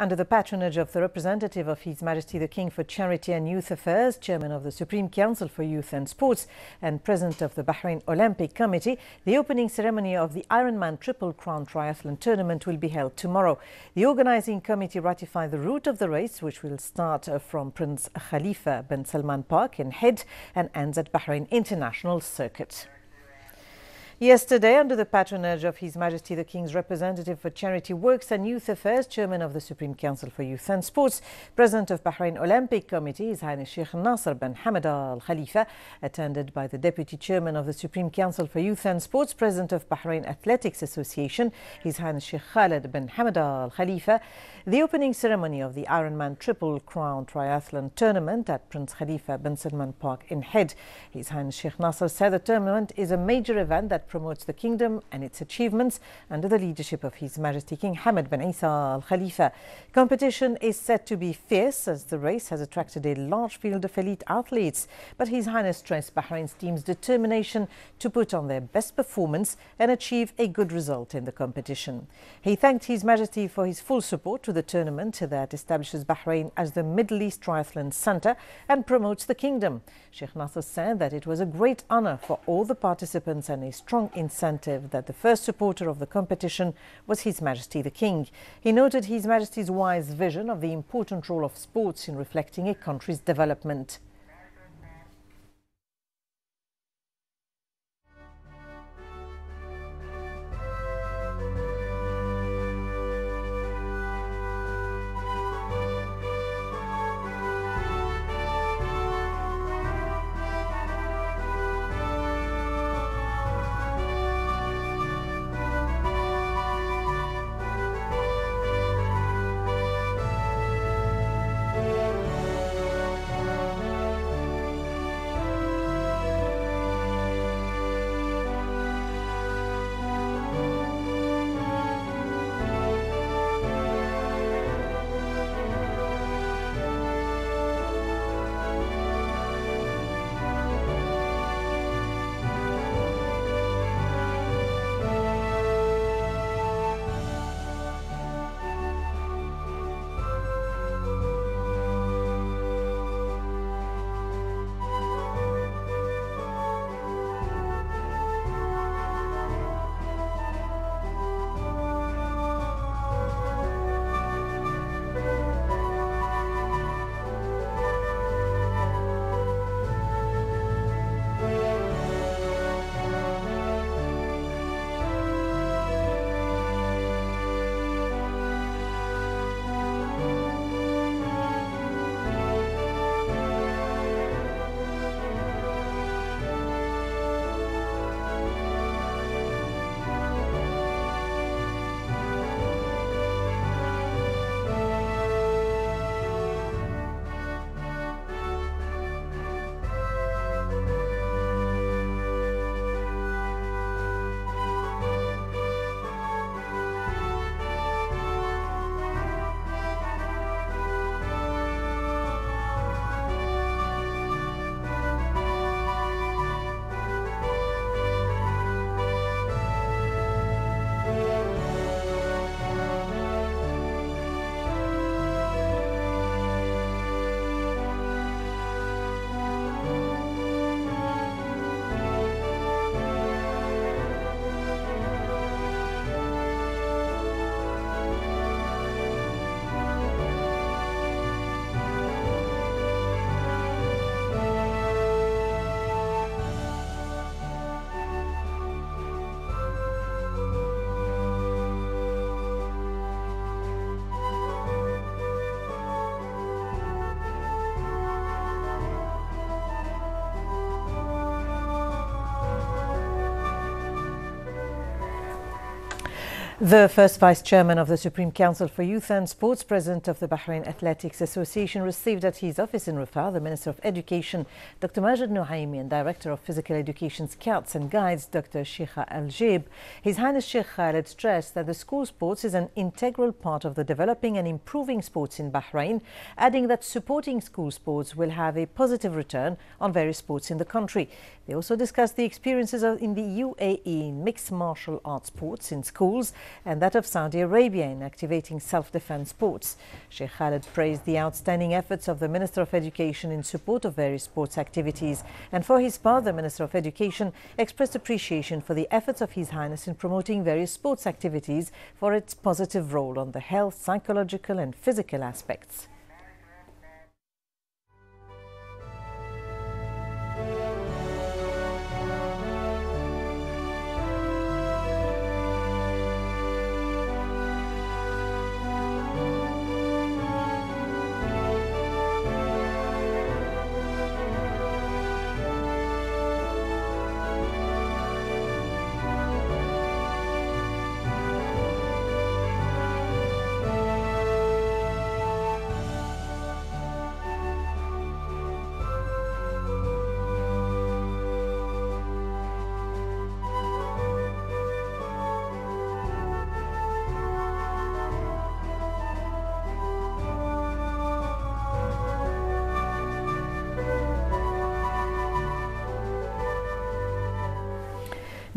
Under the patronage of the representative of His Majesty the King for Charity and Youth Affairs, Chairman of the Supreme Council for Youth and Sports, and President of the Bahrain Olympic Committee, the opening ceremony of the Ironman Triple Crown Triathlon Tournament will be held tomorrow. The organizing committee ratified the route of the race, which will start uh, from Prince Khalifa bin Salman Park in Hidd and ends at Bahrain International Circuit. Yesterday, under the patronage of His Majesty the King's representative for Charity Works and Youth Affairs, Chairman of the Supreme Council for Youth and Sports, President of Bahrain Olympic Committee, His Highness Sheikh Nasser bin Hamad Al Khalifa, attended by the Deputy Chairman of the Supreme Council for Youth and Sports, President of Bahrain Athletics Association, His Highness Sheikh Khalid bin Hamad Al Khalifa, the opening ceremony of the Ironman Triple Crown Triathlon Tournament at Prince Khalifa bin Salman Park in Hidd. His Highness Sheikh Nasser said the tournament is a major event that promotes the kingdom and its achievements under the leadership of His Majesty King Hamad bin Isa Al Khalifa. Competition is said to be fierce as the race has attracted a large field of elite athletes. But His Highness stressed Bahrain's team's determination to put on their best performance and achieve a good result in the competition. He thanked His Majesty for his full support to the tournament that establishes Bahrain as the Middle East Triathlon Center and promotes the kingdom. Sheikh Nasser said that it was a great honor for all the participants and a strong incentive that the first supporter of the competition was His Majesty the King. He noted His Majesty's wise vision of the important role of sports in reflecting a country's development. The first Vice Chairman of the Supreme Council for Youth and Sports, President of the Bahrain Athletics Association, received at his office in Riffa the Minister of Education, Dr. Majid Nuaimi, and Director of Physical Education Scouts and Guides, Dr. Sheikha Al Jib. His Highness Sheikh Khalid stressed that the school sports is an integral part of the developing and improving sports in Bahrain, adding that supporting school sports will have a positive return on various sports in the country. They also discussed the experiences in the UAE in mixed martial arts sports in schools and that of Saudi Arabia in activating self-defense sports. Sheikh Khaled praised the outstanding efforts of the Minister of Education in support of various sports activities. And for his part, the Minister of Education expressed appreciation for the efforts of His Highness in promoting various sports activities for its positive role on the health, psychological and physical aspects.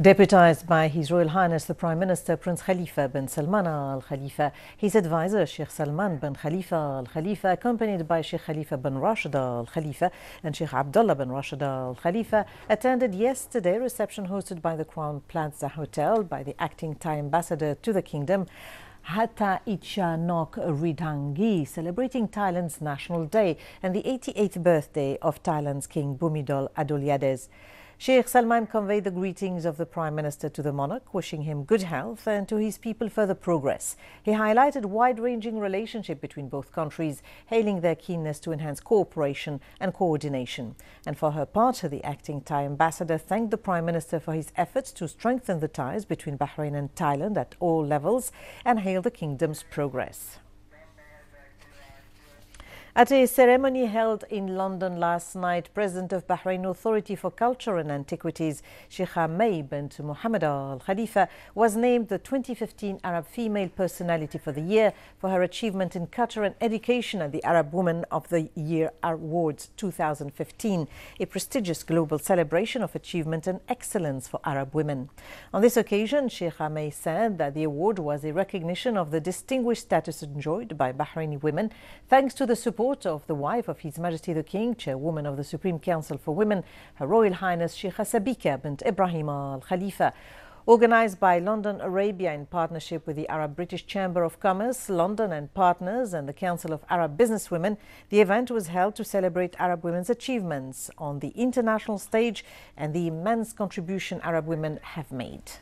Deputized by His Royal Highness the Prime Minister Prince Khalifa bin Salman Al Khalifa, his advisor Sheikh Salman bin Khalifa Al Khalifa, accompanied by Sheikh Khalifa bin Rashid Al Khalifa and Sheikh Abdullah bin Rashid Al Khalifa, attended yesterday reception hosted by the Crowne Plaza Hotel by the acting Thai ambassador to the kingdom. Hatta Icha Nok Ridhangi, celebrating Thailand's National Day and the 88th birthday of Thailand's King Bhumibol Adulyadej. Sheikh Salman conveyed the greetings of the Prime Minister to the monarch, wishing him good health and to his people further progress. He highlighted wide-ranging relationship between both countries, hailing their keenness to enhance cooperation and coordination. And for her part, the acting Thai ambassador thanked the Prime Minister for his efforts to strengthen the ties between Bahrain and Thailand at all levels and hailed the kingdom's progress. At a ceremony held in London last night, President of Bahrain Authority for Culture and Antiquities, Sheikha Mai bint Mohammed Al Khalifa, was named the 2015 Arab Female Personality for the Year for her achievement in culture and education at the Arab Woman of the Year Awards 2015, a prestigious global celebration of achievement and excellence for Arab women. On this occasion, Sheikha Mai said that the award was a recognition of the distinguished status enjoyed by Bahraini women thanks to the support support of the wife of His Majesty the King, chairwoman of the Supreme Council for Women, Her Royal Highness Sheikha Sabika bint Ibrahim Al Khalifa. Organized by London Arabia in partnership with the Arab British Chamber of Commerce, London and partners and the Council of Arab Businesswomen, the event was held to celebrate Arab women's achievements on the international stage and the immense contribution Arab women have made.